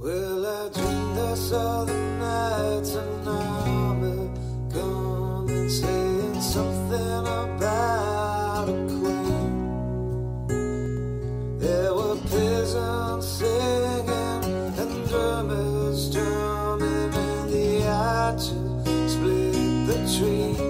Well, I dreamed I saw the tree.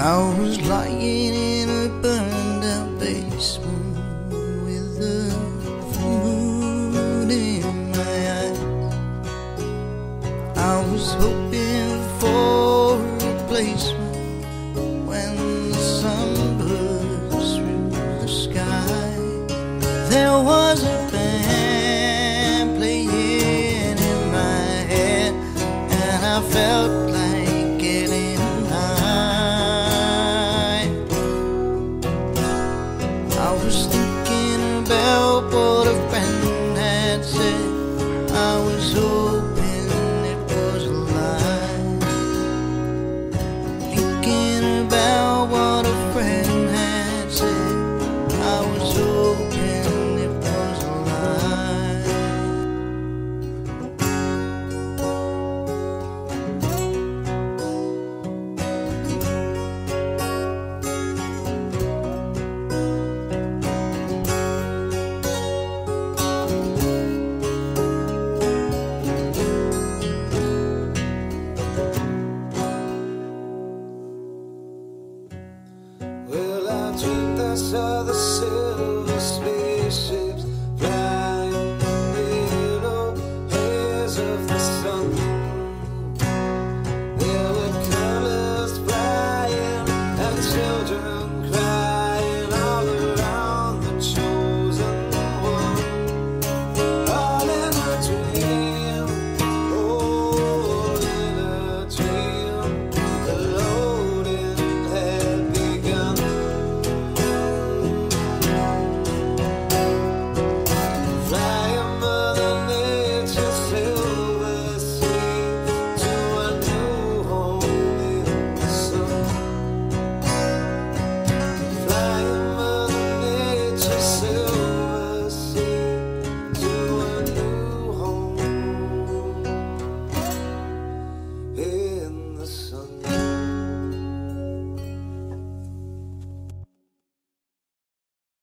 I was lying in a burned out basement with the moon in my eyes. I was hoping for a replacement when the sun. answer the